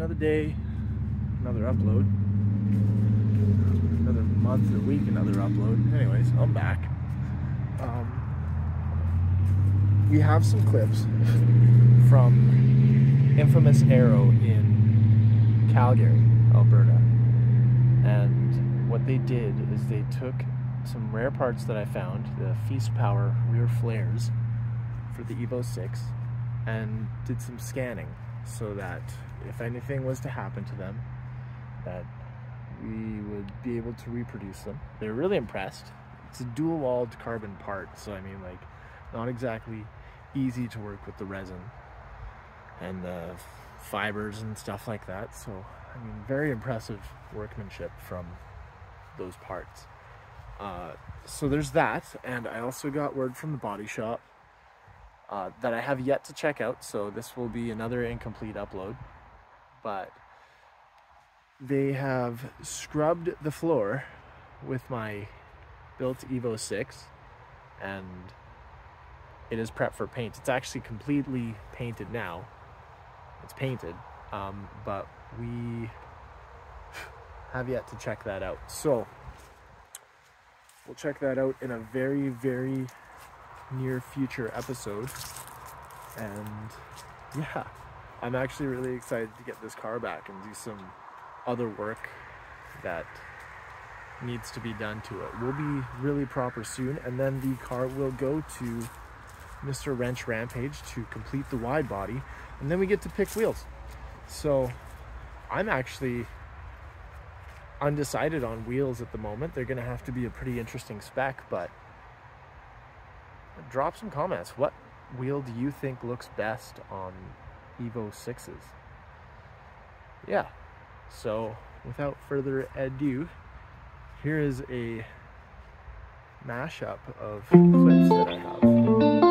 another day, another upload. Another month or week, another upload. Anyways, I'm back. Um, we have some clips from Infamous Aero in Calgary, Alberta. And what they did is they took some rare parts that I found, the Feast Power rear flares for the Evo 6, and did some scanning so that if anything was to happen to them, that we would be able to reproduce them. They're really impressed. It's a dual-walled carbon part, so I mean, like, not exactly easy to work with the resin and the fibers and stuff like that. So, I mean, very impressive workmanship from those parts. Uh, so there's that, and I also got word from the body shop uh, that I have yet to check out. So this will be another incomplete upload, but they have scrubbed the floor with my built Evo 6 and it is prepped for paint. It's actually completely painted now. It's painted, um, but we have yet to check that out. So we'll check that out in a very, very near future episode. And yeah, I'm actually really excited to get this car back and do some other work that needs to be done to it. We'll be really proper soon and then the car will go to Mr. Wrench Rampage to complete the wide body and then we get to pick wheels. So I'm actually undecided on wheels at the moment. They're gonna have to be a pretty interesting spec, but drop some comments. What wheel do you think looks best on Evo 6s? Yeah, so without further ado, here is a mashup of clips that I have.